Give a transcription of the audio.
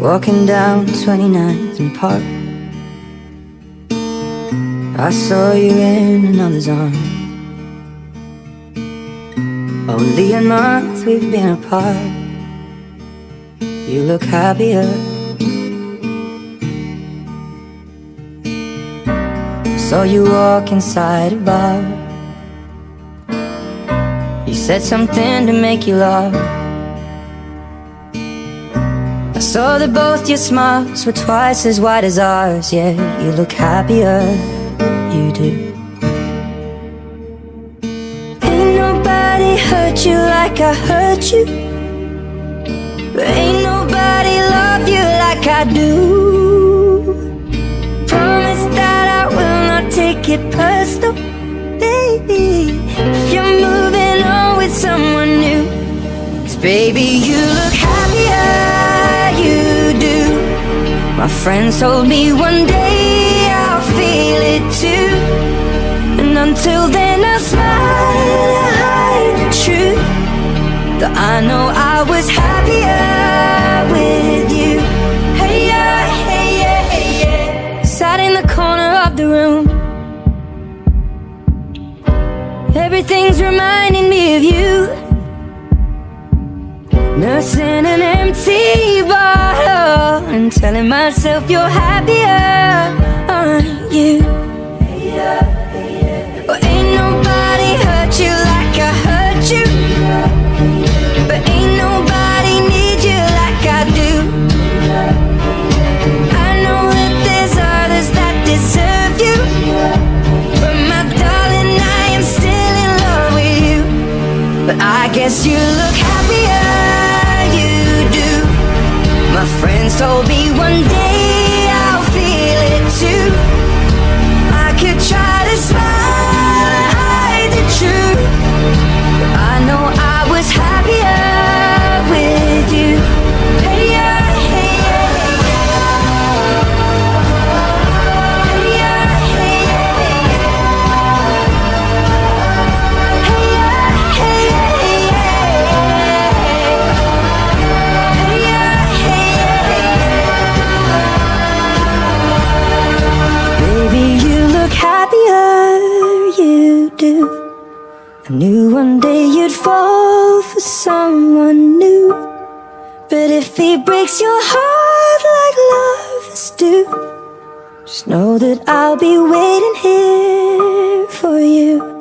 Walking down 29th and Park. I saw you in another's arms. Only a month we've been apart. You look happier. Saw you walk inside a bar. You said something to make you laugh I saw that both your smiles were twice as wide as ours. Yeah, you look happier, you do. Ain't nobody hurt you like I hurt you. But ain't nobody love you like I do. Promise that I will not take it personal, baby. If you're moving on with someone new Cause baby, you Friends told me one day I'll feel it too. And until then I'll smile and hide the truth. That I know I was happier with you. Hey yeah, hey yeah, hey yeah. Sat in the corner of the room. Everything's reminding me of you. Nursing an empty And telling myself you're happier, aren't you? Well, ain't nobody hurt you like I hurt you. But ain't nobody need you like I do. I know that there's others that deserve you. But my darling, I am still in love with you. But I guess you look told me one day do. I knew one day you'd fall for someone new. But if he breaks your heart like lovers do Just know that I'll be waiting here for you.